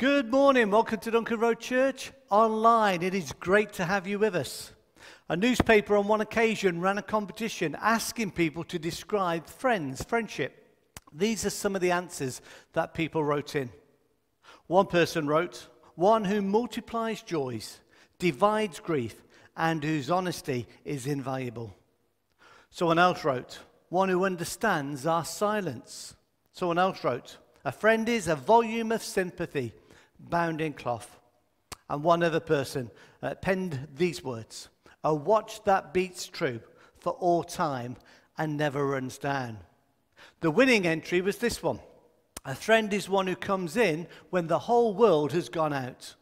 Good morning. Welcome to Duncan Road Church online. It is great to have you with us. A newspaper on one occasion ran a competition asking people to describe friends, friendship. These are some of the answers that people wrote in. One person wrote, One who multiplies joys, divides grief, and whose honesty is invaluable. Someone else wrote, One who understands our silence. Someone else wrote, A friend is a volume of sympathy bound in cloth. And one other person uh, penned these words A watch that beats true for all time and never runs down. The winning entry was this one A friend is one who comes in when the whole world has gone out.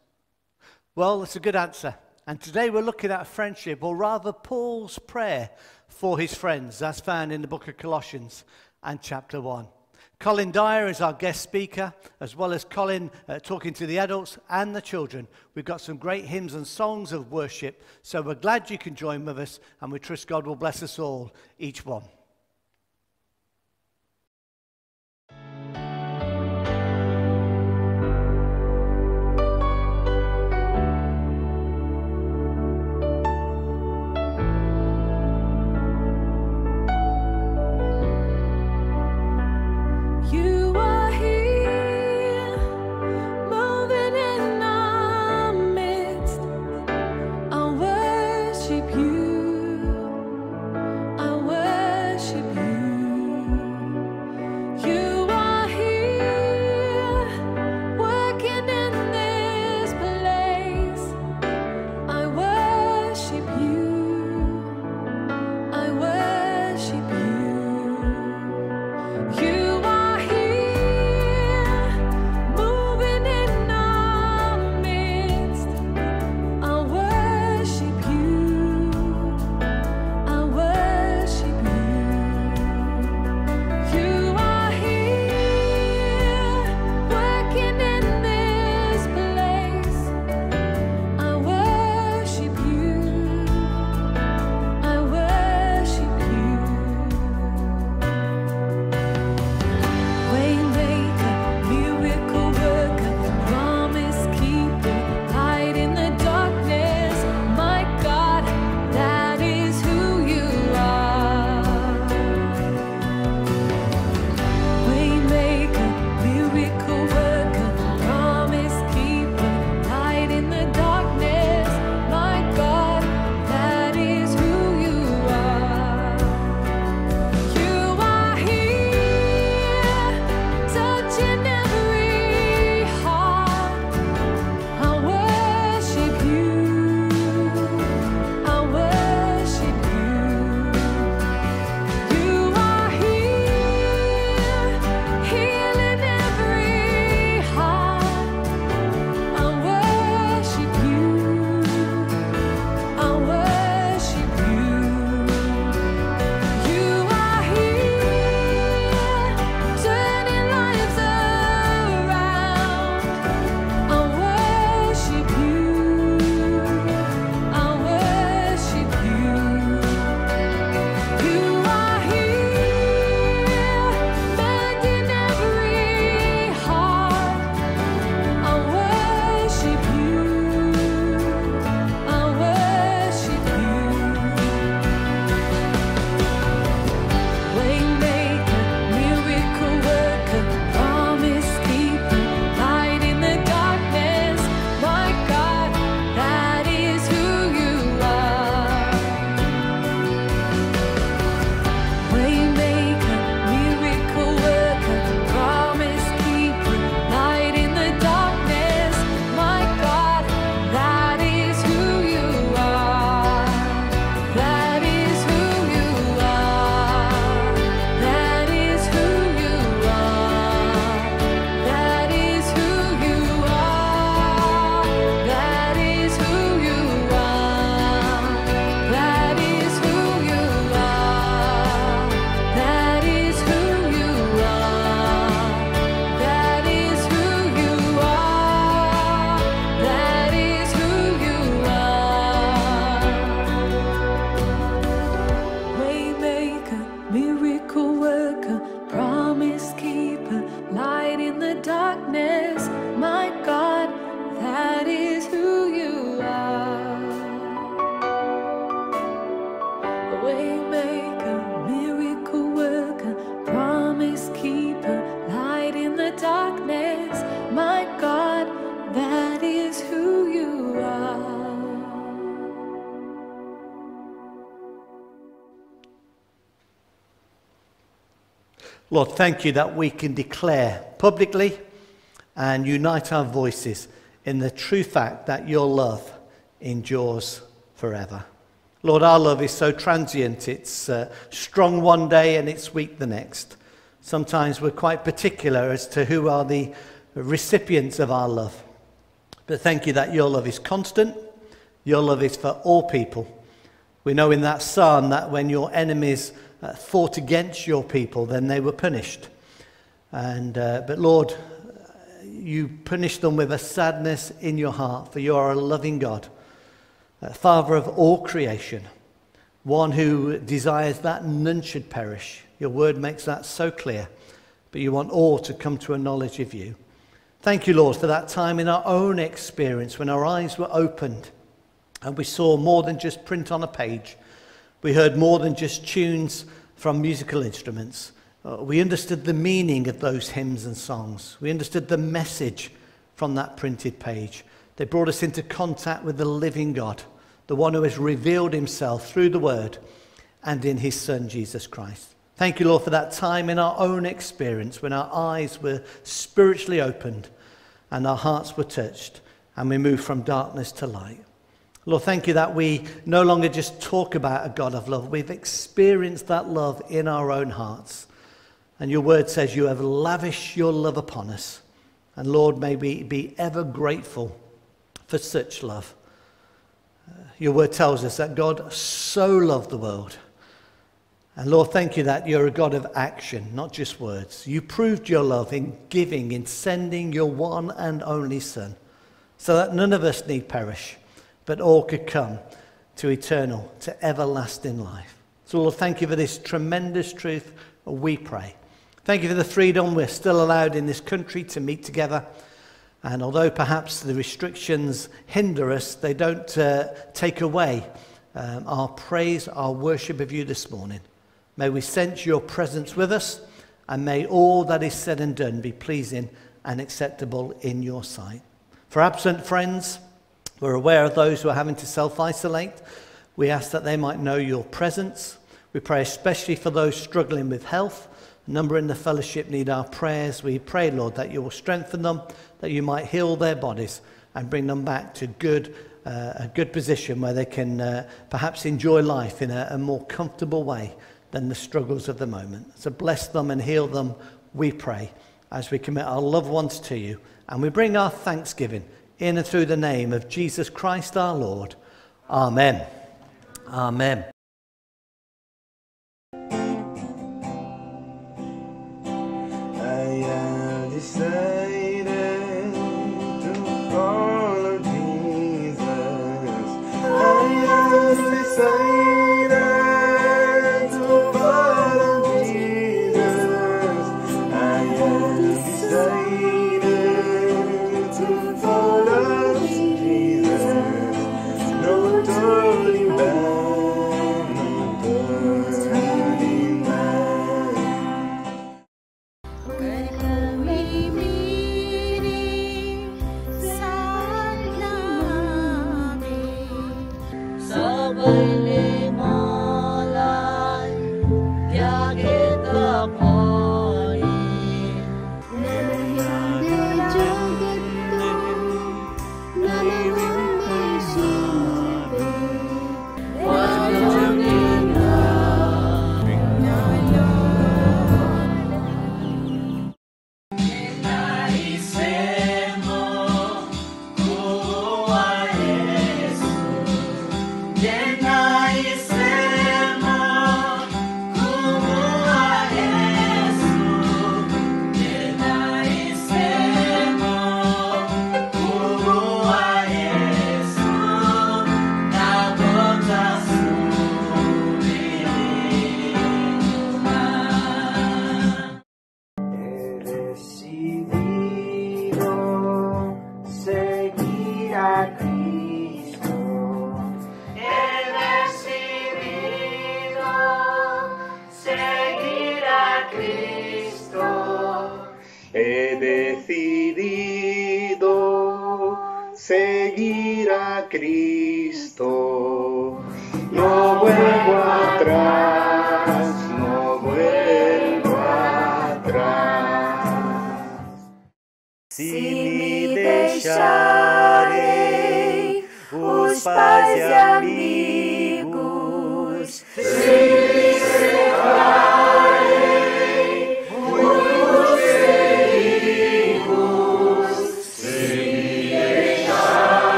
Well, that's a good answer. And today we're looking at friendship, or rather, Paul's prayer for his friends, as found in the book of Colossians and chapter 1. Colin Dyer is our guest speaker, as well as Colin uh, talking to the adults and the children. We've got some great hymns and songs of worship, so we're glad you can join with us, and we trust God will bless us all, each one. Lord, thank you that we can declare publicly and unite our voices in the true fact that your love endures forever. Lord, our love is so transient. It's uh, strong one day and it's weak the next. Sometimes we're quite particular as to who are the recipients of our love. But thank you that your love is constant, your love is for all people. We know in that psalm that when your enemies uh, fought against your people, then they were punished. And, uh, but Lord, you punish them with a sadness in your heart, for you are a loving God, a Father of all creation, one who desires that none should perish. Your word makes that so clear, but you want all to come to a knowledge of you. Thank you, Lord, for that time in our own experience when our eyes were opened and we saw more than just print on a page. We heard more than just tunes from musical instruments. Uh, we understood the meaning of those hymns and songs. We understood the message from that printed page. They brought us into contact with the living God, the one who has revealed himself through the word and in his son, Jesus Christ. Thank you, Lord, for that time in our own experience when our eyes were spiritually opened and our hearts were touched and we moved from darkness to light. Lord, thank you that we no longer just talk about a God of love. We've experienced that love in our own hearts. And your word says you have lavished your love upon us. And Lord, may we be ever grateful for such love. Uh, your word tells us that God so loved the world and Lord, thank you that you're a God of action, not just words. You proved your love in giving, in sending your one and only Son, so that none of us need perish, but all could come to eternal, to everlasting life. So, Lord, thank you for this tremendous truth, we pray. Thank you for the freedom we're still allowed in this country to meet together. And although perhaps the restrictions hinder us, they don't uh, take away um, our praise, our worship of you this morning. May we sense your presence with us, and may all that is said and done be pleasing and acceptable in your sight. For absent friends, we're aware of those who are having to self isolate. We ask that they might know your presence. We pray especially for those struggling with health. A number in the fellowship need our prayers. We pray, Lord, that you will strengthen them, that you might heal their bodies and bring them back to good, uh, a good position where they can uh, perhaps enjoy life in a, a more comfortable way than the struggles of the moment. So bless them and heal them, we pray, as we commit our loved ones to you. And we bring our thanksgiving in and through the name of Jesus Christ our Lord. Amen. Amen. No vuelvo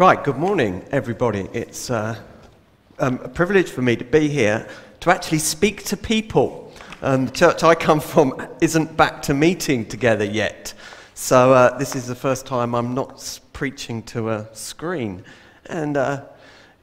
Right, good morning, everybody. It's uh, um, a privilege for me to be here to actually speak to people. Um, the church I come from isn't back to meeting together yet. So uh, this is the first time I'm not preaching to a screen. And, uh,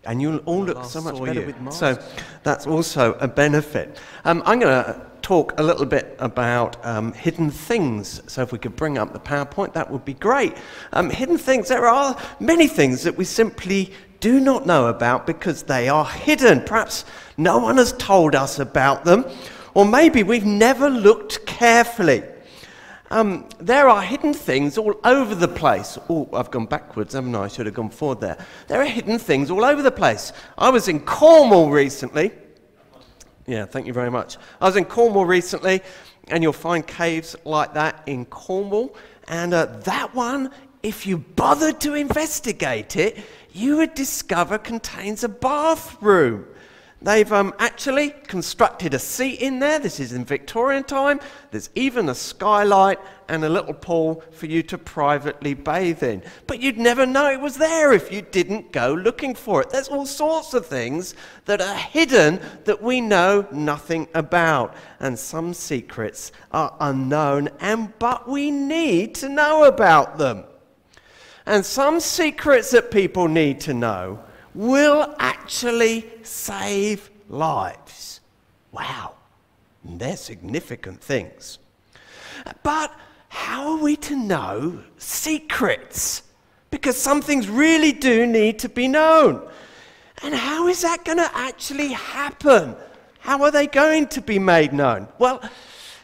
and you'll all look so much better you. with masks. So that's also a benefit. Um, I'm going to talk a little bit about um, hidden things. So if we could bring up the PowerPoint, that would be great. Um, hidden things, there are many things that we simply do not know about because they are hidden. Perhaps no one has told us about them, or maybe we've never looked carefully. Um, there are hidden things all over the place. Oh, I've gone backwards, haven't I? I should have gone forward there. There are hidden things all over the place. I was in Cornwall recently. Yeah, thank you very much. I was in Cornwall recently, and you'll find caves like that in Cornwall. And uh, that one, if you bothered to investigate it, you would discover contains a bathroom. They've um, actually constructed a seat in there. This is in Victorian time. There's even a skylight and a little pool for you to privately bathe in. But you'd never know it was there if you didn't go looking for it. There's all sorts of things that are hidden that we know nothing about. And some secrets are unknown, and but we need to know about them. And some secrets that people need to know will actually save lives. Wow. And they're significant things. But how are we to know secrets? Because some things really do need to be known. And how is that going to actually happen? How are they going to be made known? Well,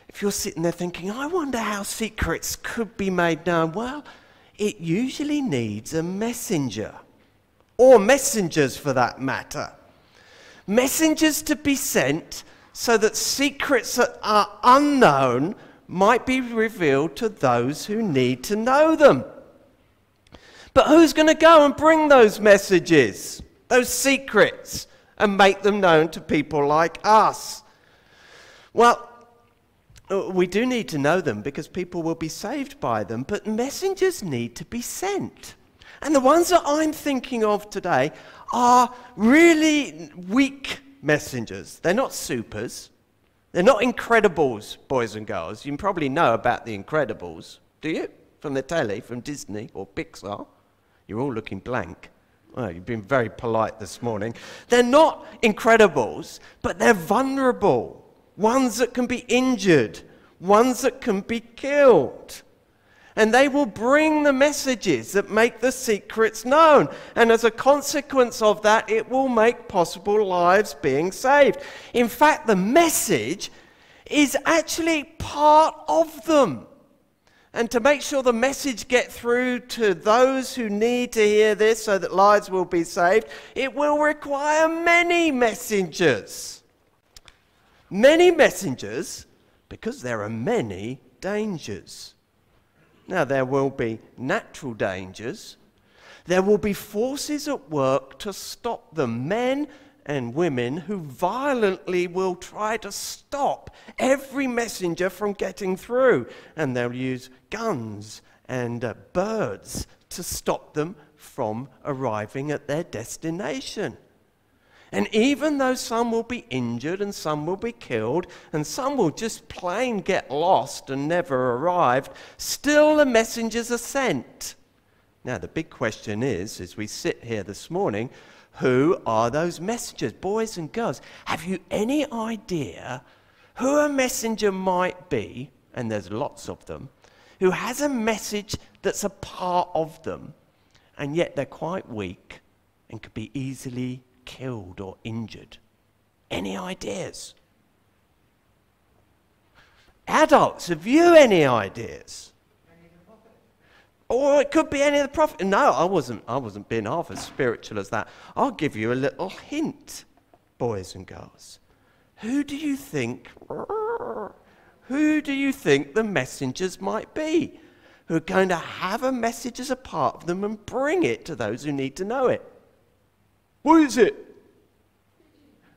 if you're sitting there thinking, I wonder how secrets could be made known, well, it usually needs a messenger, or messengers for that matter. Messengers to be sent so that secrets that are unknown might be revealed to those who need to know them. But who's going to go and bring those messages, those secrets, and make them known to people like us? Well, we do need to know them because people will be saved by them, but messengers need to be sent. And the ones that I'm thinking of today are really weak messengers. They're not supers. They're not Incredibles, boys and girls. You probably know about the Incredibles, do you? From the telly, from Disney or Pixar. You're all looking blank. Well, you've been very polite this morning. They're not Incredibles, but they're vulnerable. Ones that can be injured, ones that can be killed. And they will bring the messages that make the secrets known. And as a consequence of that, it will make possible lives being saved. In fact, the message is actually part of them. And to make sure the message get through to those who need to hear this so that lives will be saved, it will require many messengers. Many messengers because there are many dangers. Now, there will be natural dangers. There will be forces at work to stop them, men and women who violently will try to stop every messenger from getting through. And they'll use guns and uh, birds to stop them from arriving at their destination. And even though some will be injured and some will be killed and some will just plain get lost and never arrive, still the messengers are sent. Now, the big question is, as we sit here this morning, who are those messengers, boys and girls? Have you any idea who a messenger might be? And there's lots of them, who has a message that's a part of them, and yet they're quite weak and could be easily killed or injured. Any ideas? Adults, have you any ideas? Or it could be any of the prophet. No, I wasn't, I wasn't being half as spiritual as that. I'll give you a little hint, boys and girls. Who do you think, who do you think the messengers might be? Who are going to have a message as a part of them and bring it to those who need to know it? What is it?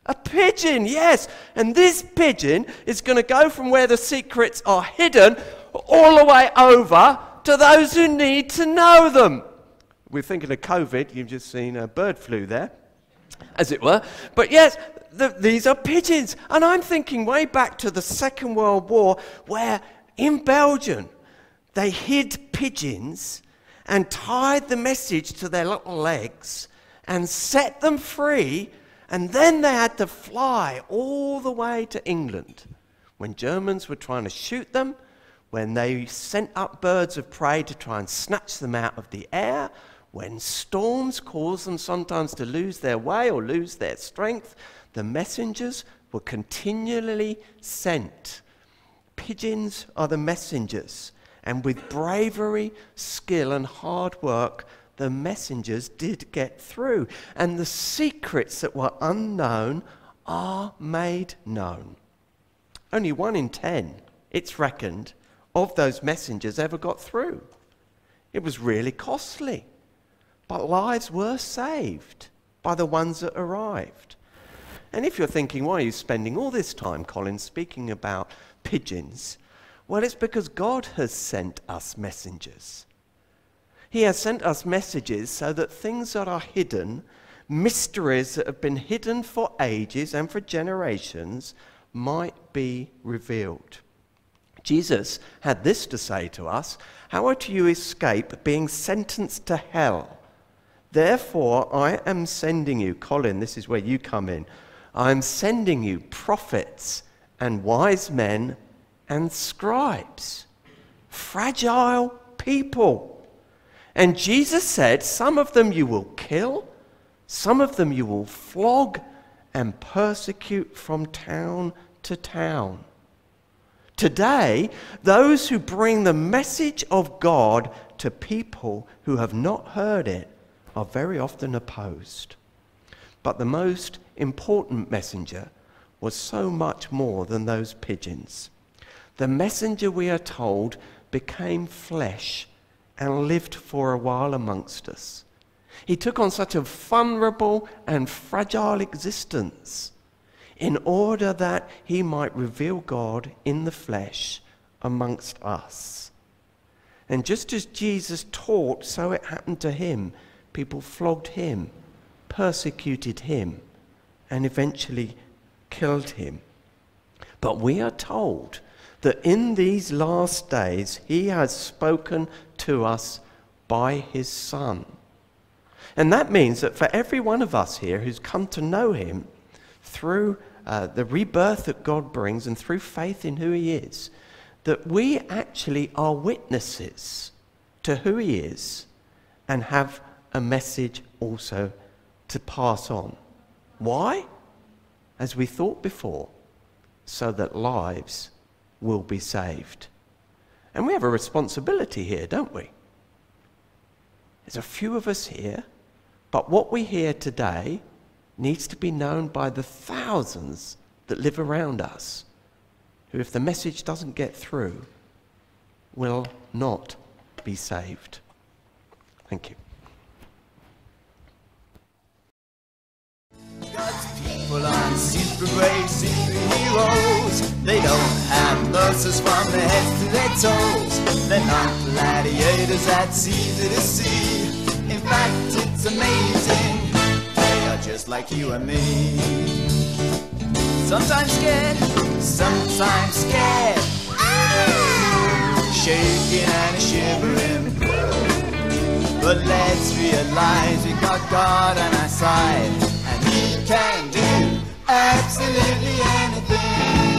A pigeon, yes. And this pigeon is going to go from where the secrets are hidden all the way over to those who need to know them. We're thinking of COVID. You've just seen a bird flu there, as it were. But yes, the, these are pigeons. And I'm thinking way back to the Second World War, where in Belgium they hid pigeons and tied the message to their little legs and set them free, and then they had to fly all the way to England. When Germans were trying to shoot them, when they sent up birds of prey to try and snatch them out of the air, when storms caused them sometimes to lose their way or lose their strength, the messengers were continually sent. Pigeons are the messengers, and with bravery, skill, and hard work, the messengers did get through, and the secrets that were unknown are made known. Only one in ten, it's reckoned, of those messengers ever got through. It was really costly, but lives were saved by the ones that arrived. And if you're thinking, why are you spending all this time, Colin, speaking about pigeons? Well, it's because God has sent us messengers. He has sent us messages so that things that are hidden, mysteries that have been hidden for ages and for generations, might be revealed. Jesus had this to say to us How are you to escape being sentenced to hell? Therefore, I am sending you, Colin, this is where you come in. I am sending you prophets and wise men and scribes, fragile people. And Jesus said, Some of them you will kill, some of them you will flog and persecute from town to town. Today, those who bring the message of God to people who have not heard it are very often opposed. But the most important messenger was so much more than those pigeons. The messenger, we are told, became flesh and lived for a while amongst us. He took on such a vulnerable and fragile existence in order that he might reveal God in the flesh amongst us. And just as Jesus taught, so it happened to him. People flogged him, persecuted him, and eventually killed him. But we are told that in these last days he has spoken to us by his Son. And that means that for every one of us here who's come to know him through uh, the rebirth that God brings and through faith in who he is, that we actually are witnesses to who he is and have a message also to pass on. Why? As we thought before, so that lives will be saved. And we have a responsibility here, don't we? There's a few of us here, but what we hear today needs to be known by the thousands that live around us, who, if the message doesn't get through, will not be saved. Thank you. God's people aren't super They don't have nurses from their heads to their toes. They're not gladiators, that's easy to see. In fact, it's amazing. They are just like you and me. Sometimes scared, sometimes scared. Shaking and shivering. But let's realize we got God on our side, and He can do absolutely anything.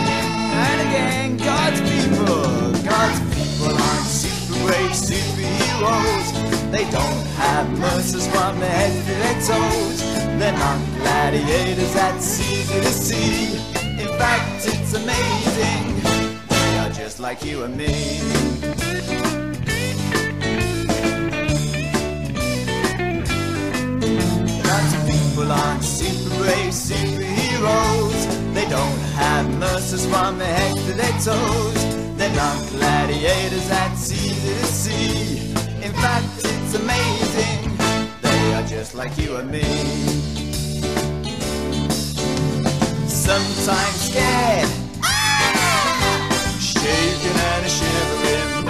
Again, God's people, God's people aren't super brave superheroes. They don't have mercies from their head to their toes. They're not gladiators, that's easy to see. In fact, it's amazing. They are just like you and me. Of people aren't super brave superheroes. Don't have nurses from their head to their toes. They're not gladiators, that's easy to see. In fact, it's amazing. They are just like you and me. Sometimes scared, shaking and a shivering.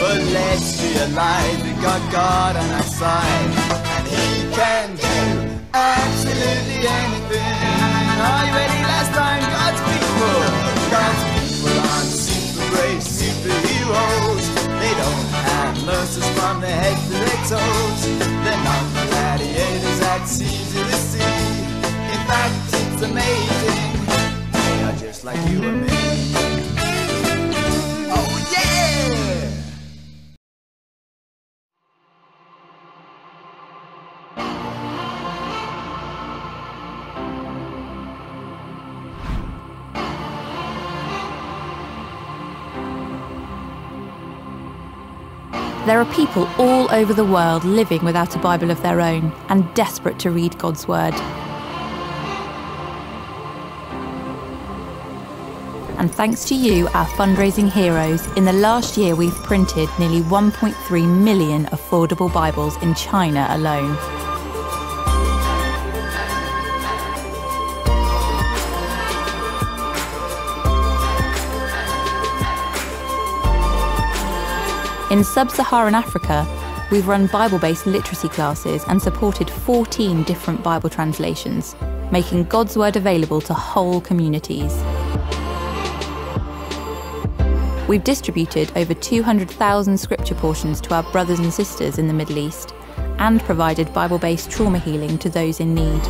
But let's realize we got God on our side, and He can do absolutely anything. Are you ready? Last time, God's people, God's people aren't super brave superheroes. They don't have nurses from their head to their toes. They're not gladiators, that's easy to see. In fact, it's amazing. They are just like you and me. There are people all over the world living without a Bible of their own and desperate to read God's Word. And thanks to you, our fundraising heroes, in the last year we've printed nearly 1.3 million affordable Bibles in China alone. In sub Saharan Africa, we've run Bible based literacy classes and supported 14 different Bible translations, making God's Word available to whole communities. We've distributed over 200,000 scripture portions to our brothers and sisters in the Middle East and provided Bible based trauma healing to those in need.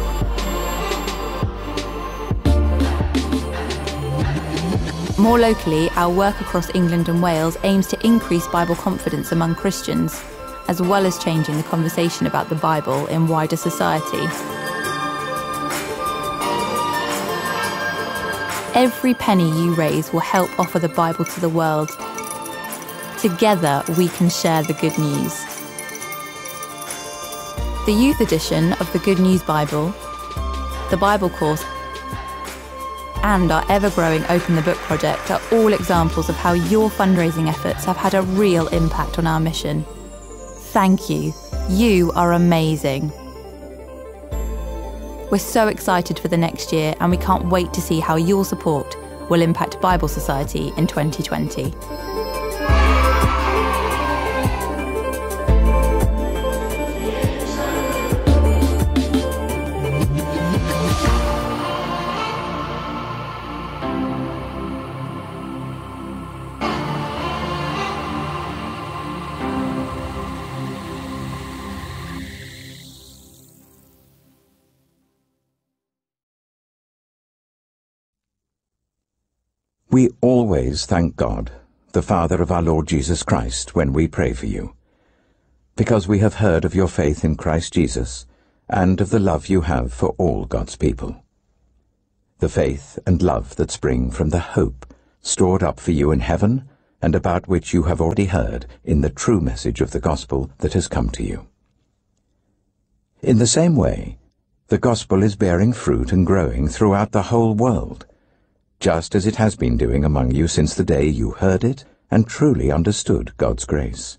More locally, our work across England and Wales aims to increase Bible confidence among Christians, as well as changing the conversation about the Bible in wider society. Every penny you raise will help offer the Bible to the world. Together, we can share the good news. The youth edition of the Good News Bible, the Bible course, and our ever growing Open the Book project are all examples of how your fundraising efforts have had a real impact on our mission. Thank you. You are amazing. We're so excited for the next year and we can't wait to see how your support will impact Bible Society in 2020. We always thank God, the Father of our Lord Jesus Christ, when we pray for you, because we have heard of your faith in Christ Jesus and of the love you have for all God's people. The faith and love that spring from the hope stored up for you in heaven and about which you have already heard in the true message of the gospel that has come to you. In the same way, the gospel is bearing fruit and growing throughout the whole world, just as it has been doing among you since the day you heard it and truly understood God's grace.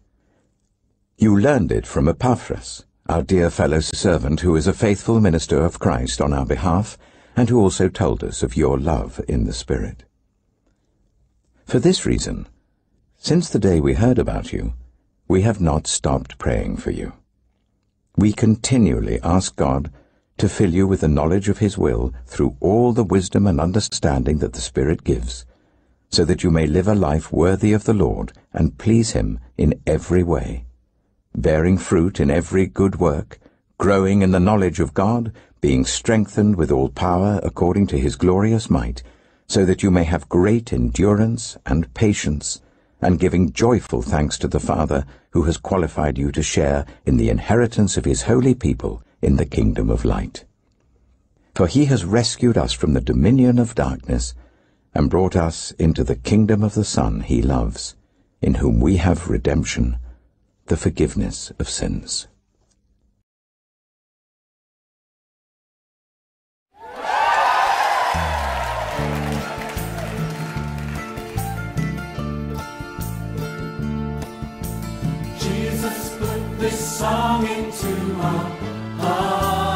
You learned it from Epaphras, our dear fellow servant who is a faithful minister of Christ on our behalf, and who also told us of your love in the Spirit. For this reason, since the day we heard about you, we have not stopped praying for you. We continually ask God to fill you with the knowledge of His will through all the wisdom and understanding that the Spirit gives, so that you may live a life worthy of the Lord and please Him in every way, bearing fruit in every good work, growing in the knowledge of God, being strengthened with all power according to His glorious might, so that you may have great endurance and patience, and giving joyful thanks to the Father who has qualified you to share in the inheritance of His holy people in the kingdom of light. For He has rescued us from the dominion of darkness and brought us into the kingdom of the Son He loves, in whom we have redemption, the forgiveness of sins. This song into our Oh.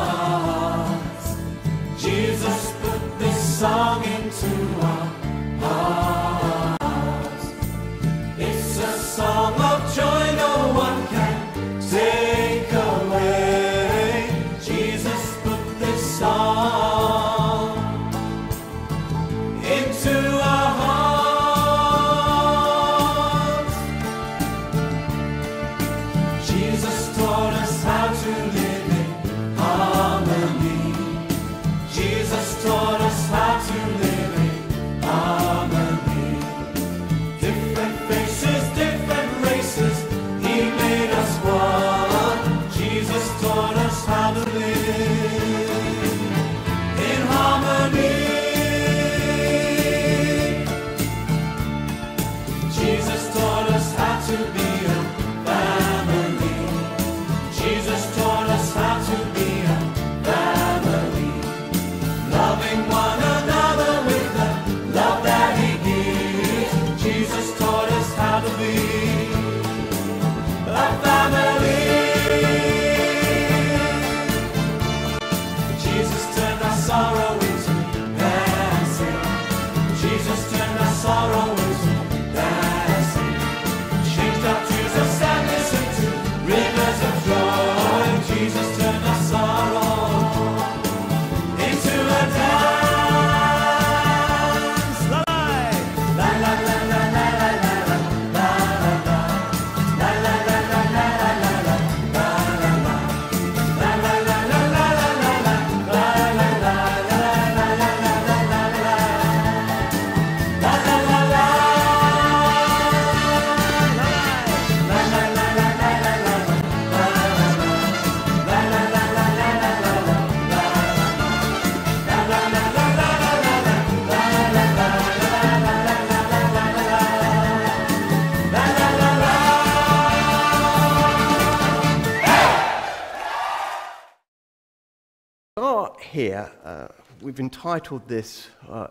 We've entitled this uh,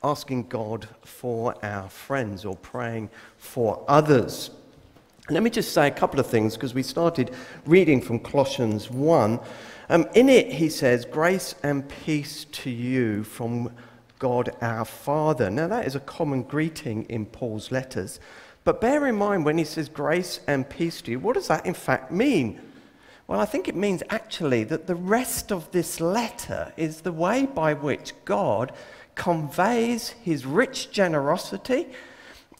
Asking God for Our Friends or Praying for Others. Let me just say a couple of things because we started reading from Colossians 1. Um, in it, he says, Grace and peace to you from God our Father. Now, that is a common greeting in Paul's letters. But bear in mind when he says grace and peace to you, what does that in fact mean? Well, I think it means actually that the rest of this letter is the way by which God conveys his rich generosity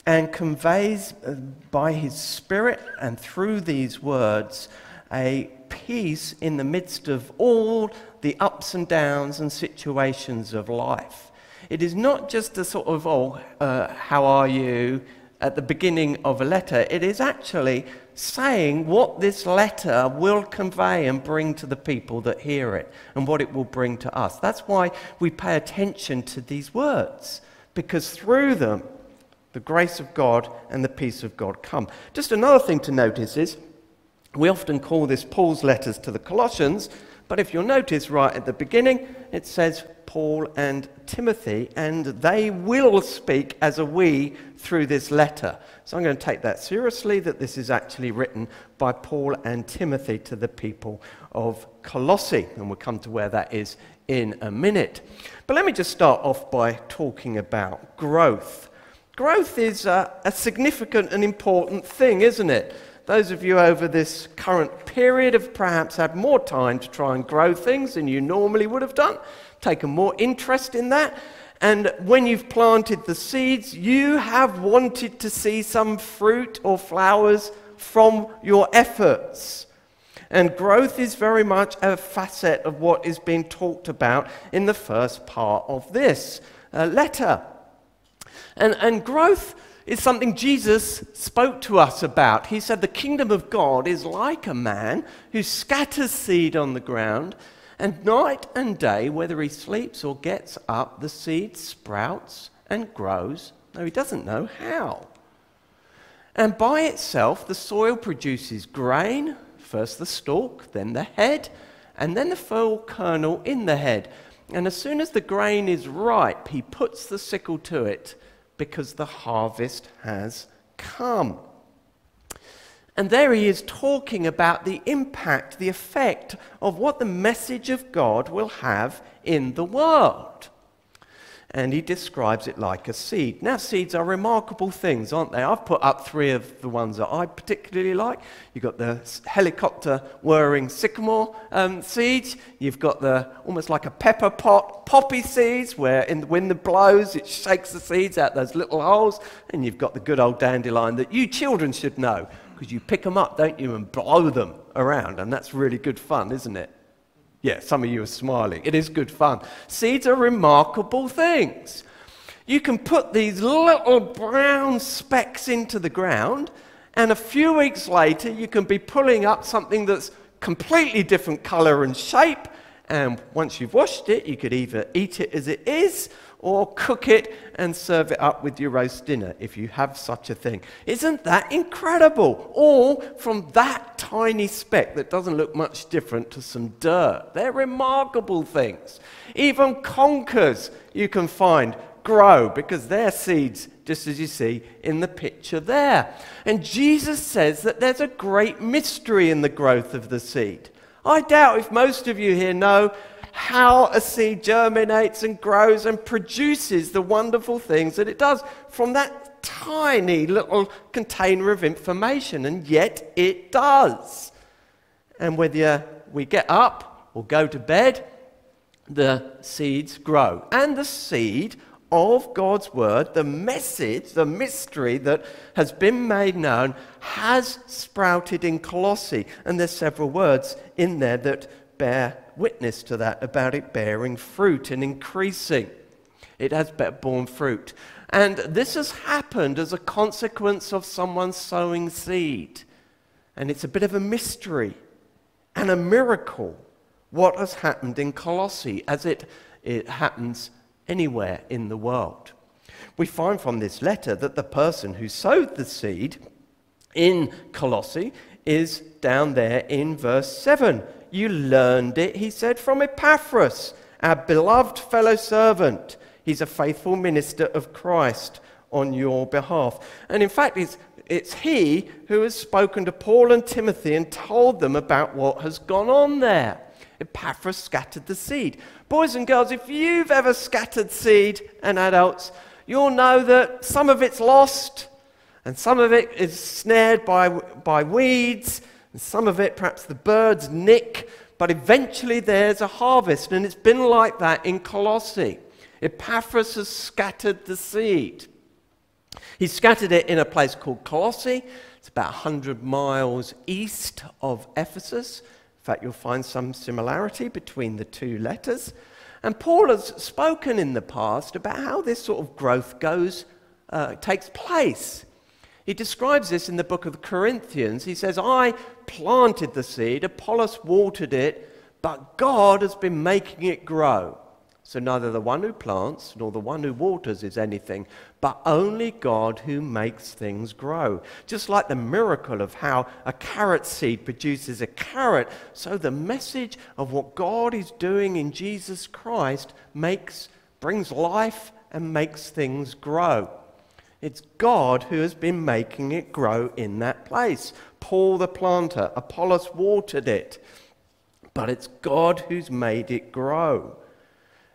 and conveys uh, by his Spirit and through these words a peace in the midst of all the ups and downs and situations of life. It is not just a sort of, oh, uh, how are you at the beginning of a letter. It is actually saying what this letter will convey and bring to the people that hear it and what it will bring to us. That's why we pay attention to these words, because through them, the grace of God and the peace of God come. Just another thing to notice is we often call this Paul's letters to the Colossians, But if you'll notice right at the beginning, it says Paul and Timothy, and they will speak as a we through this letter. So I'm going to take that seriously that this is actually written by Paul and Timothy to the people of Colossae, and we'll come to where that is in a minute. But let me just start off by talking about growth. Growth is a, a significant and important thing, isn't it? Those of you over this current period have perhaps had more time to try and grow things than you normally would have done, taken more interest in that. And when you've planted the seeds, you have wanted to see some fruit or flowers from your efforts. And growth is very much a facet of what is being talked about in the first part of this uh, letter. And, and growth is something Jesus spoke to us about. He said, The kingdom of God is like a man who scatters seed on the ground, and night and day, whether he sleeps or gets up, the seed sprouts and grows, though he doesn't know how. And by itself, the soil produces grain, first the stalk, then the head, and then the full kernel in the head. And as soon as the grain is ripe, he puts the sickle to it because the harvest has come. And there he is talking about the impact, the effect of what the message of God will have in the world. And he describes it like a seed. Now, seeds are remarkable things, aren't they? I've put up three of the ones that I particularly like. You've got the helicopter whirring sycamore um, seeds. You've got the almost like a pepper pot poppy seeds, where in the wind blows, it shakes the seeds out those little holes. And you've got the good old dandelion that you children should know because you pick them up, don't you, and blow them around. And that's really good fun, isn't it? Yeah, some of you are smiling. It is good fun. Seeds are remarkable things. You can put these little brown specks into the ground, and a few weeks later, you can be pulling up something that's completely different color and shape. And once you've washed it, you could either eat it as it is or cook it and serve it up with your roast dinner if you have such a thing. Isn't that incredible? All from that tiny speck that doesn't look much different to some dirt. They're remarkable things. Even conkers you can find grow because they're seeds, just as you see in the picture there. And Jesus says that there's a great mystery in the growth of the seed. I doubt if most of you here know how a seed germinates and grows and produces the wonderful things that it does from that tiny little container of information, and yet it does. And whether we get up or go to bed, the seeds grow. And the seed of God's word, the message, the mystery that has been made known, has sprouted in Colossae. And there's several words in there that bear witness to that about it bearing fruit and increasing. It has borne fruit. And this has happened as a consequence of someone sowing seed. And it's a bit of a mystery and a miracle what has happened in Colossae as it, it happens anywhere in the world. We find from this letter that the person who sowed the seed in Colossae is down there in verse 7. You learned it, he said, from Epaphras, our beloved fellow servant. He's a faithful minister of Christ on your behalf. And in fact, it's, it's he who has spoken to Paul and Timothy and told them about what has gone on there. Epaphras scattered the seed. Boys and girls, if you've ever scattered seed, and adults, you'll know that some of it's lost, and some of it is snared by, by weeds, and some of it perhaps the birds nick, but eventually there's a harvest, and it's been like that in Colossae. Epaphras has scattered the seed. He scattered it in a place called Colossae. It's about 100 miles east of Ephesus. In fact, you'll find some similarity between the two letters. And Paul has spoken in the past about how this sort of growth goes, uh, takes place. He describes this in the book of Corinthians. He says, I planted the seed, Apollos watered it, but God has been making it grow. So neither the one who plants nor the one who waters is anything, but only God who makes things grow. Just like the miracle of how a carrot seed produces a carrot, so the message of what God is doing in Jesus Christ makes brings life and makes things grow. It's God who has been making it grow in that place. Paul the planter, Apollos watered it, but it's God who's made it grow.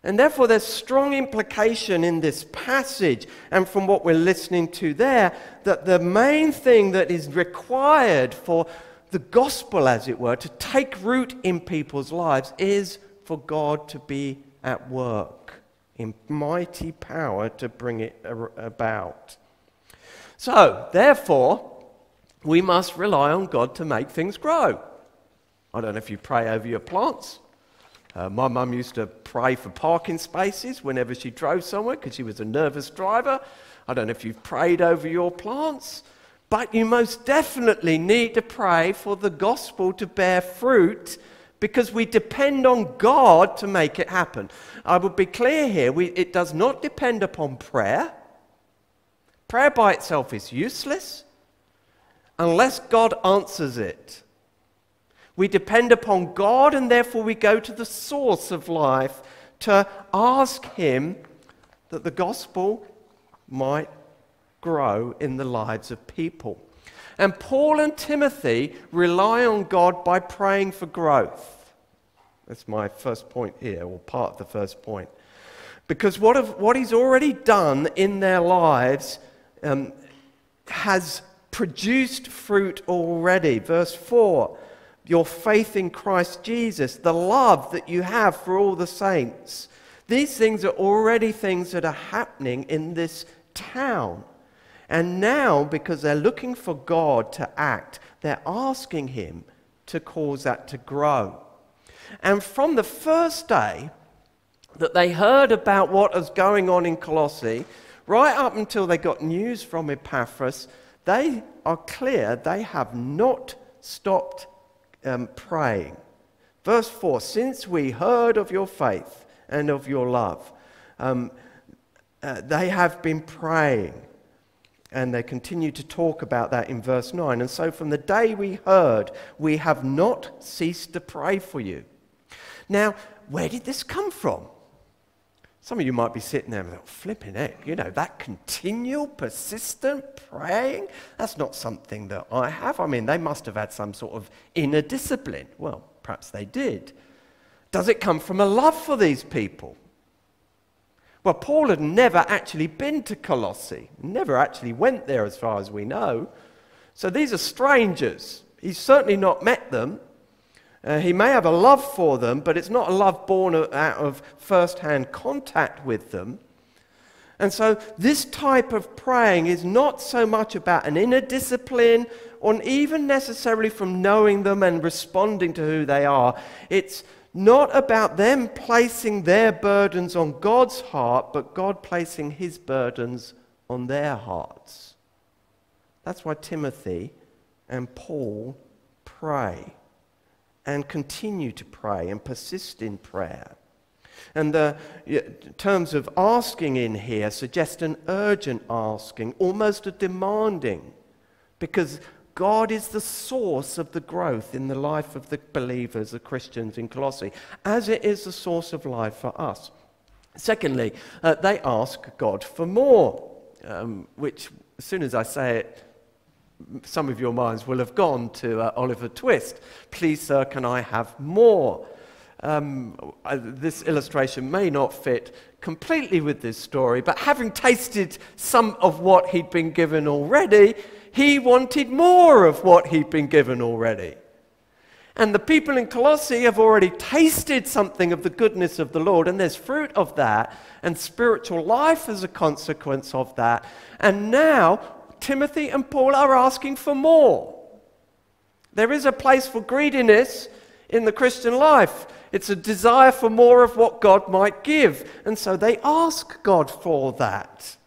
And therefore, there's strong implication in this passage and from what we're listening to there that the main thing that is required for the gospel, as it were, to take root in people's lives is for God to be at work in mighty power to bring it about. So, therefore, we must rely on God to make things grow. I don't know if you pray over your plants. Uh, my mum used to pray for parking spaces whenever she drove somewhere because she was a nervous driver. I don't know if you've prayed over your plants, but you most definitely need to pray for the gospel to bear fruit because we depend on God to make it happen. I would be clear here we, it does not depend upon prayer. Prayer by itself is useless unless God answers it. We depend upon God and therefore we go to the source of life to ask Him that the gospel might grow in the lives of people. And Paul and Timothy rely on God by praying for growth. That's my first point here, or part of the first point. Because what, have, what he's already done in their lives um, has produced fruit already. Verse 4 your faith in Christ Jesus, the love that you have for all the saints. These things are already things that are happening in this town. And now, because they're looking for God to act, they're asking Him to cause that to grow. And from the first day that they heard about what was going on in Colossae, right up until they got news from Epaphras, they are clear they have not stopped um, praying. Verse 4 Since we heard of your faith and of your love, um, uh, they have been praying. And they continue to talk about that in verse 9. And so, from the day we heard, we have not ceased to pray for you. Now, where did this come from? Some of you might be sitting there and flipping it. You know, that continual, persistent praying, that's not something that I have. I mean, they must have had some sort of inner discipline. Well, perhaps they did. Does it come from a love for these people? Well, Paul had never actually been to Colossae, never actually went there as far as we know. So these are strangers. He's certainly not met them. Uh, he may have a love for them, but it's not a love born out of first hand contact with them. And so, this type of praying is not so much about an inner discipline or even necessarily from knowing them and responding to who they are. It's not about them placing their burdens on God's heart, but God placing his burdens on their hearts. That's why Timothy and Paul pray and continue to pray and persist in prayer. And the terms of asking in here suggest an urgent asking, almost a demanding, because God is the source of the growth in the life of the believers, the Christians in Colossae, as it is the source of life for us. Secondly, uh, they ask God for more, um, which, as soon as I say it, some of your minds will have gone to uh, Oliver Twist. Please, sir, can I have more? Um, uh, this illustration may not fit completely with this story, but having tasted some of what he'd been given already, he wanted more of what he'd been given already. And the people in Colossae have already tasted something of the goodness of the Lord, and there's fruit of that, and spiritual life as a consequence of that. And now Timothy and Paul are asking for more. There is a place for greediness in the Christian life. It's a desire for more of what God might give. And so they ask God for that.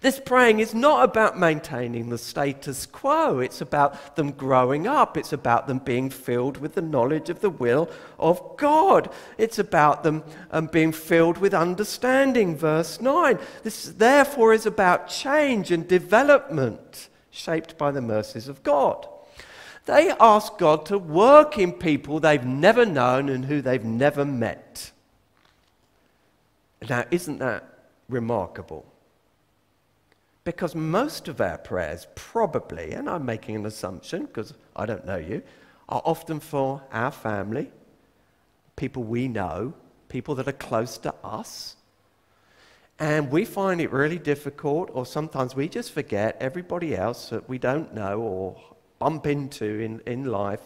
This praying is not about maintaining the status quo. It's about them growing up. It's about them being filled with the knowledge of the will of God. It's about them um, being filled with understanding. Verse 9. This, therefore, is about change and development shaped by the mercies of God. They ask God to work in people they've never known and who they've never met. Now, isn't that remarkable? Because most of our prayers, probably, and I'm making an assumption because I don't know you, are often for our family, people we know, people that are close to us. And we find it really difficult, or sometimes we just forget everybody else that we don't know or bump into in, in life.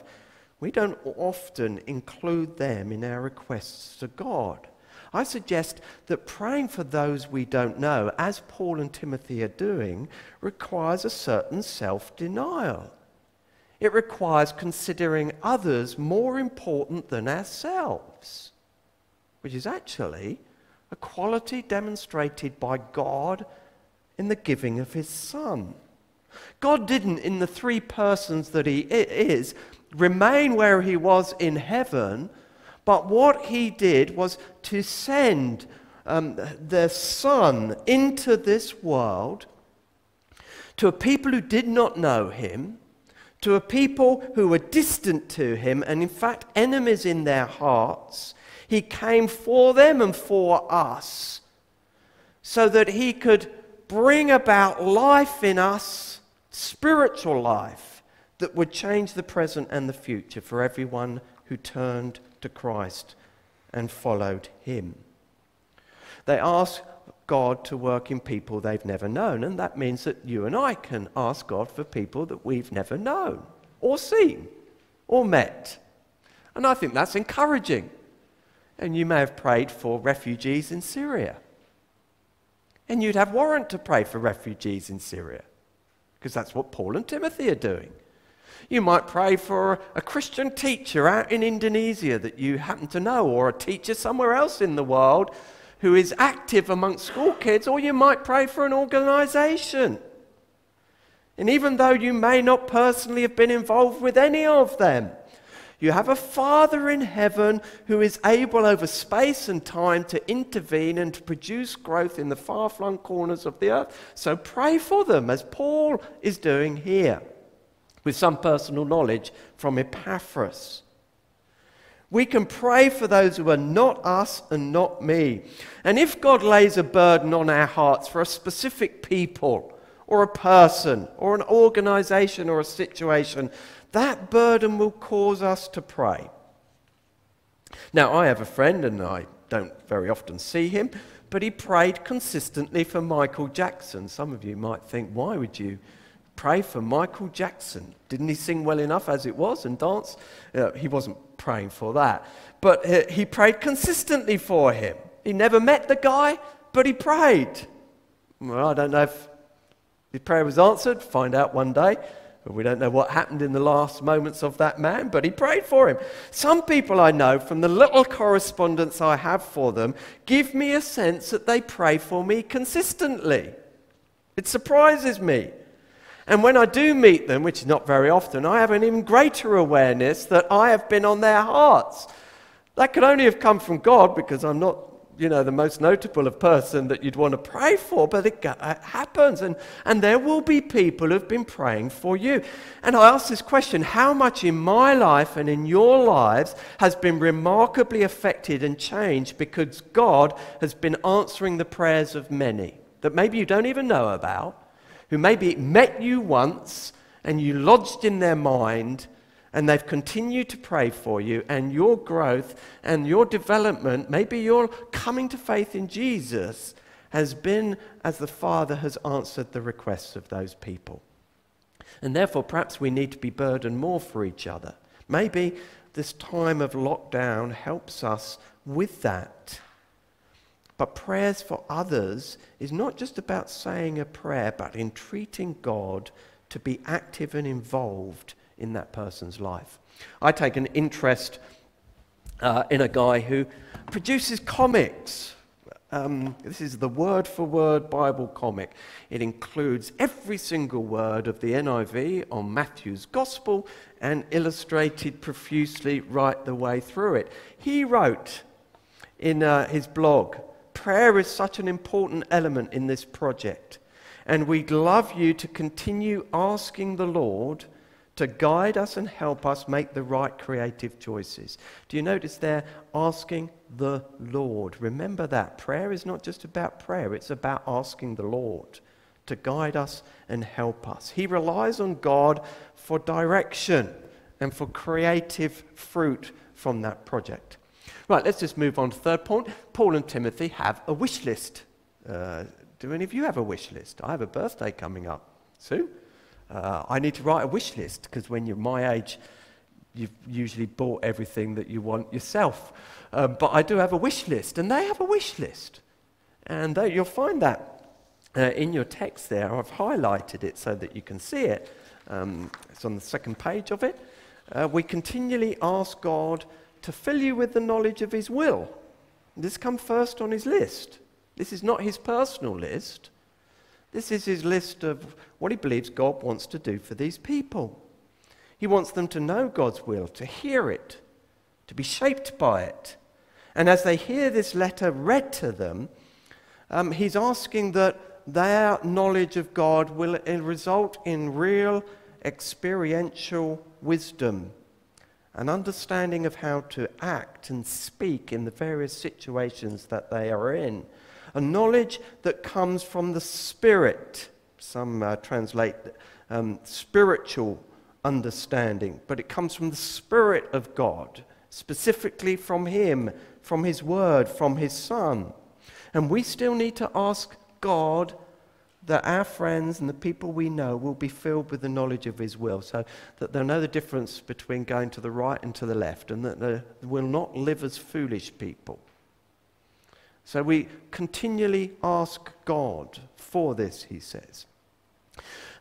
We don't often include them in our requests to God. I suggest that praying for those we don't know, as Paul and Timothy are doing, requires a certain self denial. It requires considering others more important than ourselves, which is actually a quality demonstrated by God in the giving of his Son. God didn't, in the three persons that he is, remain where he was in heaven but what he did was to send um, the Son into this world to a people who did not know him, to a people who were distant to him, and in fact, enemies in their hearts. He came for them and for us so that he could bring about life in us, spiritual life, that would change the present and the future for everyone who turned to Christ and followed him. They ask God to work in people they've never known, and that means that you and I can ask God for people that we've never known or seen or met. And I think that's encouraging. And you may have prayed for refugees in Syria. And you'd have warrant to pray for refugees in Syria because that's what Paul and Timothy are doing. You might pray for a Christian teacher out in Indonesia that you happen to know, or a teacher somewhere else in the world who is active amongst school kids, or you might pray for an organization. And even though you may not personally have been involved with any of them, you have a Father in heaven who is able over space and time to intervene and to produce growth in the far flung corners of the earth. So pray for them, as Paul is doing here with some personal knowledge from Epaphras. We can pray for those who are not us and not me. And if God lays a burden on our hearts for a specific people or a person or an organization or a situation, that burden will cause us to pray. Now, I have a friend, and I don't very often see him, but he prayed consistently for Michael Jackson. Some of you might think, why would you pray for Michael Jackson. Didn't he sing well enough as it was and dance? He wasn't praying for that. But uh, he prayed consistently for him. He never met the guy, but he prayed. Well, I don't know if his prayer was answered. Find out one day. We don't know what happened in the last moments of that man, but he prayed for him. Some people I know, from the little correspondence I have for them, give me a sense that they pray for me consistently. It surprises me. And when I do meet them, which is not very often, I have an even greater awareness that I have been on their hearts. That could only have come from God because I'm not, you know, the most notable of person that you'd want to pray for, but it, happens. And, and there will be people who've been praying for you. And I ask this question how much in my life and in your lives has been remarkably affected and changed because God has been answering the prayers of many that maybe you don't even know about? Who maybe met you once and you lodged in their mind and they've continued to pray for you and your growth and your development, maybe your coming to faith in Jesus, has been as the Father has answered the requests of those people. And therefore, perhaps we need to be burdened more for each other. Maybe this time of lockdown helps us with that. But prayers for others is not just about saying a prayer, but entreating God to be active and involved in that person's life. I take an interest uh, in a guy who produces comics. Um, this is the word for word Bible comic. It includes every single word of the NIV on Matthew's Gospel and illustrated profusely right the way through it. He wrote in uh, his blog prayer is such an important element in this project, and we'd love you to continue asking the Lord to guide us and help us make the right creative choices. Do you notice there asking the Lord? Remember that. Prayer is not just about prayer, it's about asking the Lord to guide us and help us. He relies on God for direction and for creative fruit from that project. Right, let's just move on to third point. Paul and Timothy have a wish list. Uh, do any of you have a wish list? I have a birthday coming up soon. Uh, I need to write a wish list because when you're my age, you've usually bought everything that you want yourself. Um, but I do have a wish list, and they have a wish list. And uh, you'll find that uh, in your text there. I've highlighted it so that you can see it. Um, it's on the second page of it. Uh, we continually ask God to fill you with the knowledge of His will. This comes first on His list. This is not His personal list. This is his list of what he believes God wants to do for these people. He wants them to know God's will, to hear it, to be shaped by it. And as they hear this letter read to them, um, he's asking that their knowledge of God will uh, result in real experiential wisdom, an understanding of how to act and speak in the various situations that they are in a knowledge that comes from the Spirit. Some uh, translate um, spiritual understanding, but it comes from the Spirit of God, specifically from Him, from His Word, from His Son. And we still need to ask God that our friends and the people we know will be filled with the knowledge of His will, so that they'll know the difference between going to the right and to the left, and that they will not live as foolish people. So we continually ask God for this, he says.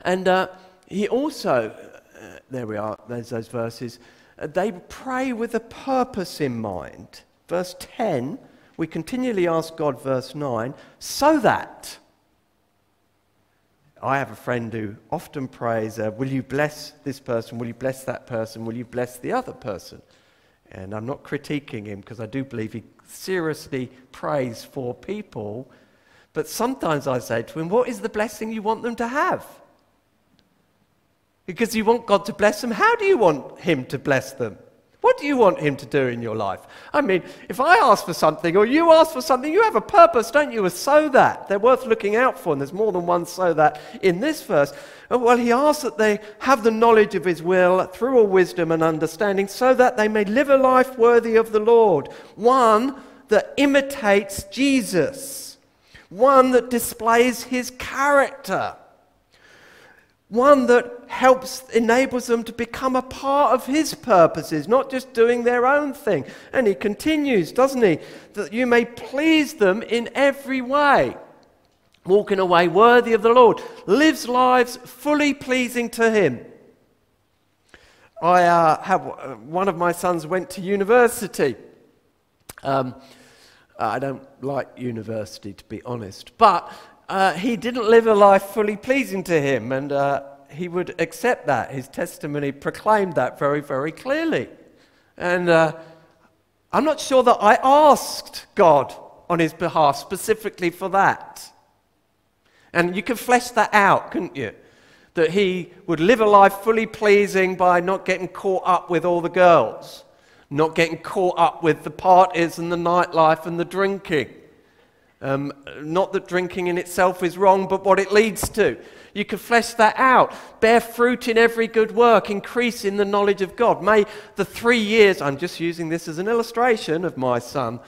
And uh, he also, uh, there we are, there's those verses, uh, they pray with a purpose in mind. Verse 10, we continually ask God, verse 9, so that. I have a friend who often prays, uh, Will you bless this person? Will you bless that person? Will you bless the other person? And I'm not critiquing him because I do believe he seriously prays for people. But sometimes I say to him, What is the blessing you want them to have? Because you want God to bless them. How do you want Him to bless them? What do you want Him to do in your life? I mean, if I ask for something or you ask for something, you have a purpose, don't you? A so that. They're worth looking out for, and there's more than one so that in this verse. Oh, well, He asks that they have the knowledge of His will through all wisdom and understanding so that they may live a life worthy of the Lord. One that imitates Jesus, one that displays His character one that helps, enables them to become a part of his purposes, not just doing their own thing. And he continues, doesn't he? That you may please them in every way. Walking away worthy of the Lord, lives lives fully pleasing to him. I uh, have uh, one of my sons went to university. Um, I don't like university, to be honest, but uh, he didn't live a life fully pleasing to him, and uh, he would accept that. His testimony proclaimed that very, very clearly. And uh, I'm not sure that I asked God on his behalf specifically for that. And you could flesh that out, couldn't you? That he would live a life fully pleasing by not getting caught up with all the girls, not getting caught up with the parties and the nightlife and the drinking um, not that drinking in itself is wrong, but what it leads to. You can flesh that out. Bear fruit in every good work, increase in the knowledge of God. May the three years, I'm just using this as an illustration of my son.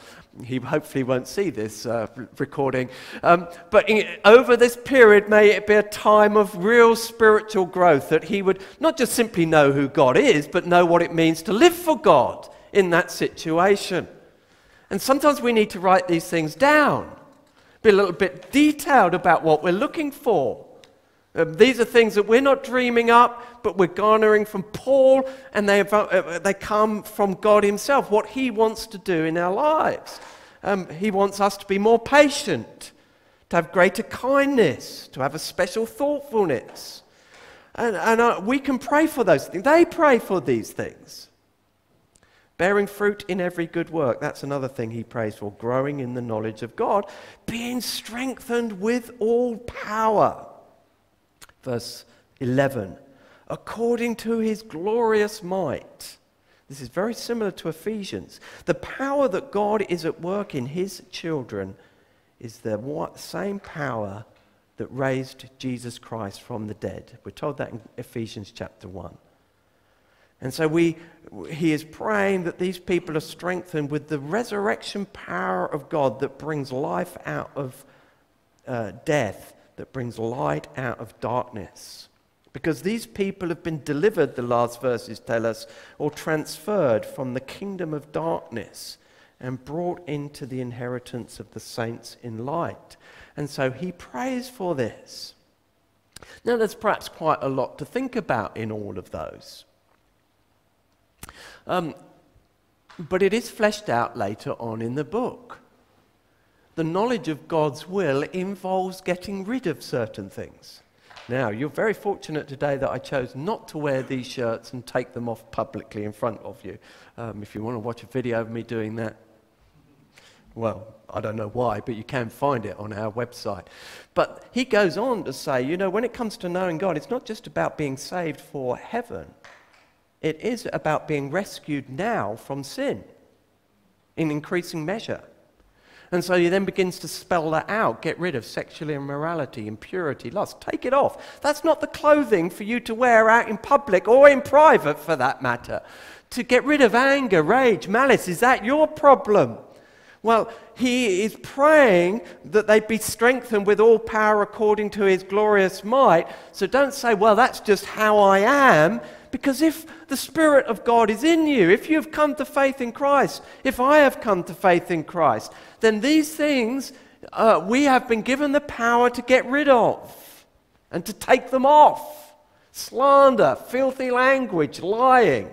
He hopefully won't see this uh, recording. Um, but in, over this period, may it be a time of real spiritual growth that he would not just simply know who God is, but know what it means to live for God in that situation. And sometimes we need to write these things down be a little bit detailed about what we're looking for. Um, these are things that we're not dreaming up, but we're garnering from Paul, and they, uh, they come from God Himself, what He wants to do in our lives. Um, he wants us to be more patient, to have greater kindness, to have a special thoughtfulness. And, and uh, we can pray for those things. They pray for these things. Bearing fruit in every good work. That's another thing he prays for. Growing in the knowledge of God. Being strengthened with all power. Verse 11. According to his glorious might. This is very similar to Ephesians. The power that God is at work in his children is the same power that raised Jesus Christ from the dead. We're told that in Ephesians chapter 1. And so we, he is praying that these people are strengthened with the resurrection power of God that brings life out of uh, death, that brings light out of darkness. Because these people have been delivered, the last verses tell us, or transferred from the kingdom of darkness and brought into the inheritance of the saints in light. And so he prays for this. Now, there's perhaps quite a lot to think about in all of those. Um, but it is fleshed out later on in the book. The knowledge of God's will involves getting rid of certain things. Now, you're very fortunate today that I chose not to wear these shirts and take them off publicly in front of you. Um, if you want to watch a video of me doing that, well, I don't know why, but you can find it on our website. But he goes on to say, you know, when it comes to knowing God, it's not just about being saved for heaven, it is about being rescued now from sin in increasing measure. And so he then begins to spell that out. Get rid of sexual immorality, impurity, lust. Take it off. That's not the clothing for you to wear out in public or in private for that matter. To get rid of anger, rage, malice, is that your problem? Well, he is praying that they be strengthened with all power according to his glorious might. So don't say, well, that's just how I am. Because if the Spirit of God is in you, if you have come to faith in Christ, if I have come to faith in Christ, then these things uh, we have been given the power to get rid of and to take them off slander, filthy language, lying.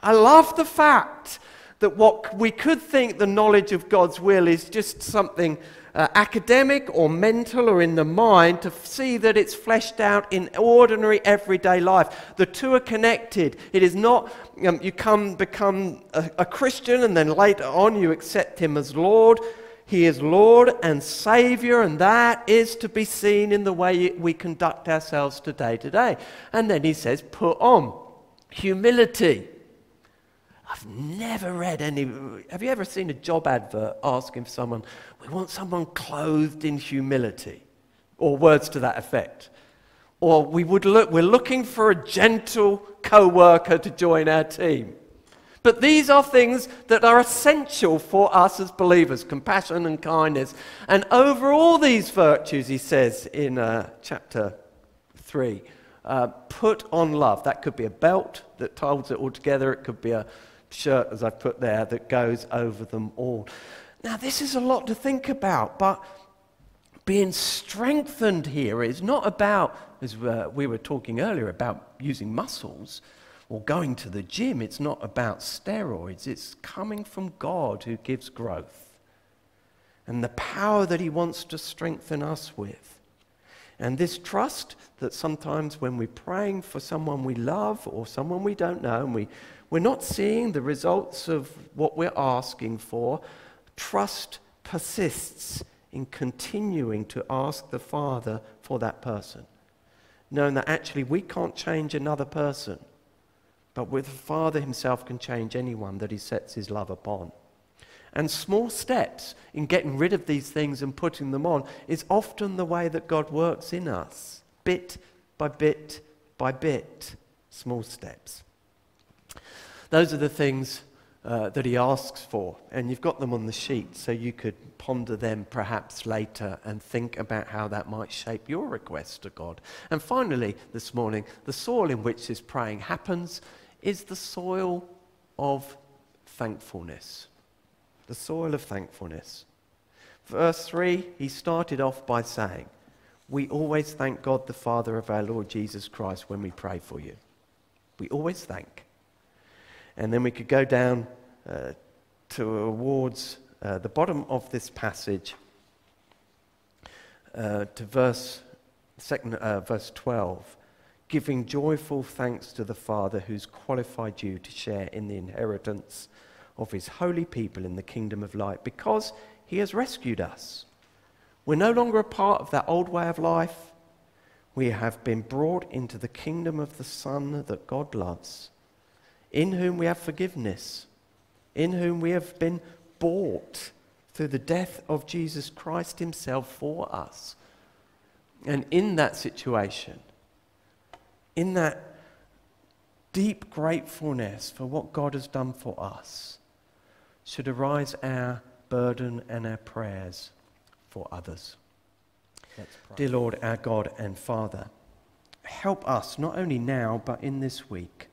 I love the fact that what we could think the knowledge of God's will is just something uh, academic or mental or in the mind to see that it's fleshed out in ordinary everyday life. The two are connected. It is not um, you come become a, a Christian and then later on you accept Him as Lord. He is Lord and Savior, and that is to be seen in the way we conduct ourselves today to day. And then He says, put on humility. I've never read any. Have you ever seen a job advert asking for someone, we want someone clothed in humility? Or words to that effect. Or we would look, we're looking for a gentle co worker to join our team. But these are things that are essential for us as believers compassion and kindness. And over all these virtues, he says in uh, chapter 3, uh, put on love. That could be a belt that holds it all together, it could be a shirt, as I've put there, that goes over them all. Now, this is a lot to think about, but being strengthened here is not about, as uh, we were talking earlier, about using muscles or going to the gym. It's not about steroids. It's coming from God who gives growth and the power that He wants to strengthen us with. And this trust that sometimes when we're praying for someone we love or someone we don't know, and we, we're not seeing the results of what we're asking for, trust persists in continuing to ask the Father for that person, knowing that actually we can't change another person, but with the Father Himself can change anyone that He sets His love upon. And small steps in getting rid of these things and putting them on is often the way that God works in us, bit by bit by bit, small steps. Those are the things uh, that he asks for, and you've got them on the sheet so you could ponder them perhaps later and think about how that might shape your request to God. And finally, this morning, the soil in which this praying happens is the soil of thankfulness. The soil of thankfulness. Verse 3, he started off by saying, We always thank God the Father of our Lord Jesus Christ when we pray for you. We always thank. And then we could go down uh, towards uh, the bottom of this passage uh, to verse, second, uh, verse 12, giving joyful thanks to the Father who's qualified you to share in the inheritance of his holy people in the kingdom of light because he has rescued us. We're no longer a part of that old way of life. We have been brought into the kingdom of the Son that God loves, in whom we have forgiveness, in whom we have been bought through the death of Jesus Christ Himself for us. And in that situation, in that deep gratefulness for what God has done for us, should arise our burden and our prayers for others. Dear Lord, our God and Father, help us not only now but in this week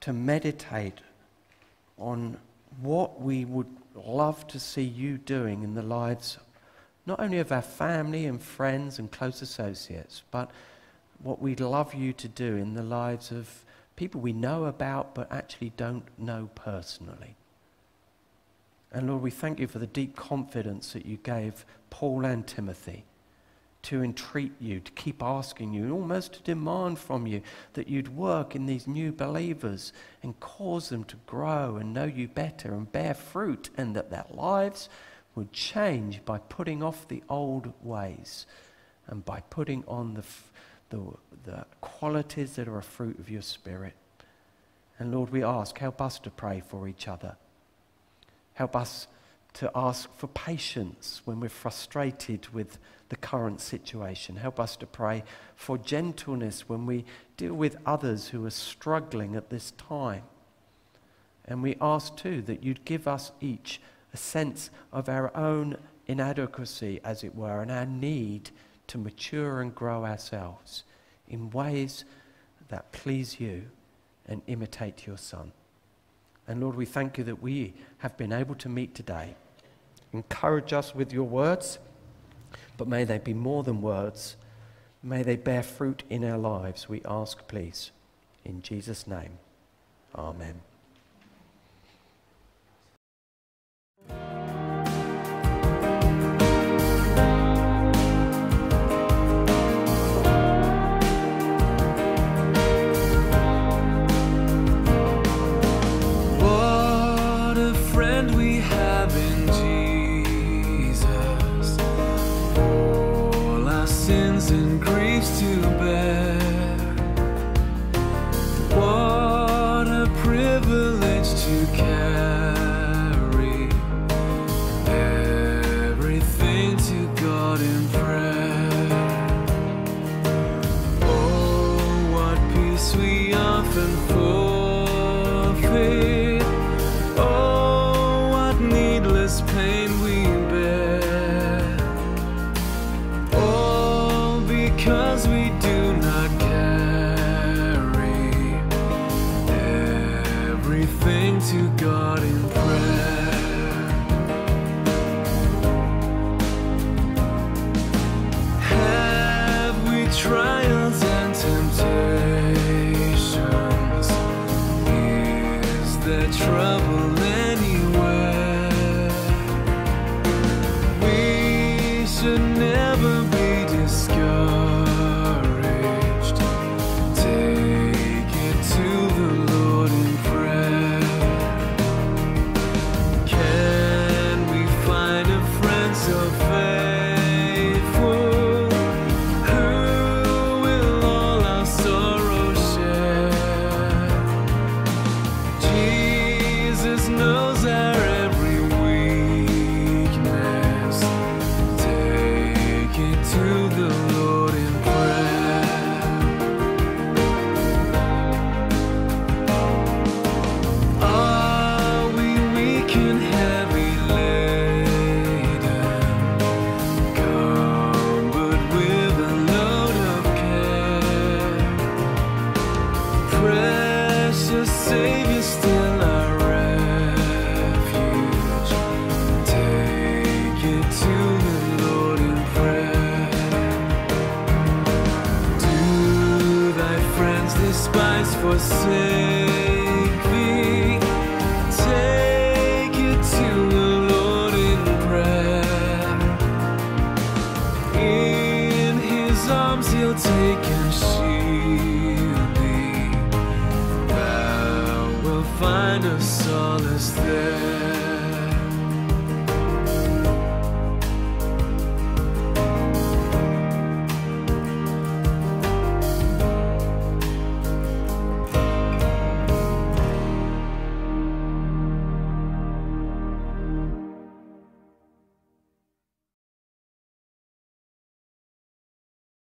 to meditate on what we would love to see you doing in the lives not only of our family and friends and close associates, but what we'd love you to do in the lives of people we know about but actually don't know personally. And Lord, we thank you for the deep confidence that you gave Paul and Timothy to entreat you, to keep asking you, almost to demand from you that you'd work in these new believers and cause them to grow and know you better and bear fruit, and that their lives would change by putting off the old ways and by putting on the, the, the qualities that are a fruit of your Spirit. And Lord, we ask, help us to pray for each other. Help us to ask for patience when we're frustrated with the current situation. Help us to pray for gentleness when we deal with others who are struggling at this time. And we ask too that you'd give us each a sense of our own inadequacy, as it were, and our need to mature and grow ourselves in ways that please you and imitate your Son. And Lord, we thank you that we have been able to meet today. Encourage us with your words, but may they be more than words. May they bear fruit in our lives, we ask, please. In Jesus' name, amen. Trouble